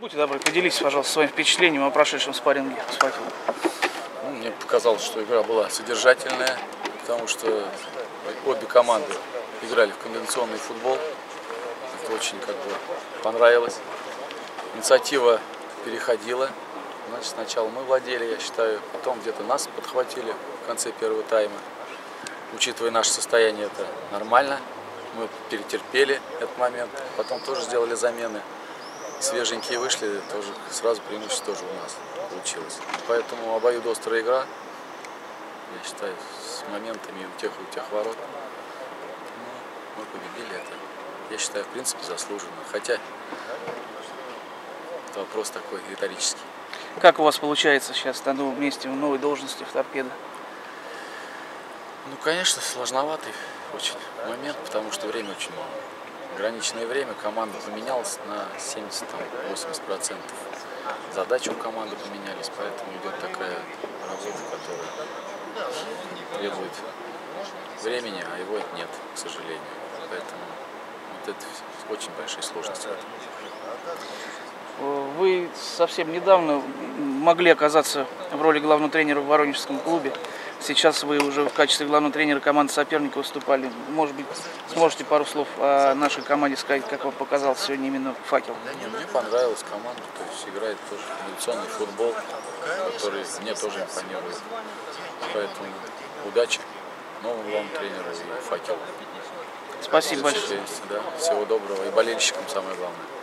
Будьте добры, поделитесь, пожалуйста, своим впечатлением о прошедшем спарринге с факелом. Ну, мне показалось, что игра была содержательная, потому что обе команды играли в комбинационный футбол. Это очень как бы понравилось. Инициатива переходила. Значит, сначала мы владели, я считаю, потом где-то нас подхватили в конце первого тайма. Учитывая наше состояние, это нормально. Мы перетерпели этот момент, потом тоже сделали замены. Свеженькие вышли, тоже сразу преимущество тоже у нас получилось. Поэтому обоюдоострая игра, я считаю, с моментами у тех и у тех ворот. Ну, мы победили это. Я считаю, в принципе, заслуженно. Хотя это вопрос такой риторический. Как у вас получается сейчас на новом месте, в новой должности в торпедо? Ну, конечно, сложноватый очень момент, потому что время очень мало. Ограниченное время, команда поменялась на 70-80%. Задачи у команды поменялись, поэтому идет такая работа, которая требует времени, а его нет, к сожалению. Поэтому вот это очень большие сложности. Вы совсем недавно могли оказаться в роли главного тренера в Воронежском клубе. Сейчас вы уже в качестве главного тренера команды соперника выступали. Может быть, сможете пару слов о нашей команде сказать, как вам показался сегодня именно факел? Мне понравилась команда, то есть играет тоже традиционный футбол, который мне тоже импонирует. Поэтому удачи новому главному тренеру и факелу. Спасибо большое. Да, всего доброго и болельщикам самое главное.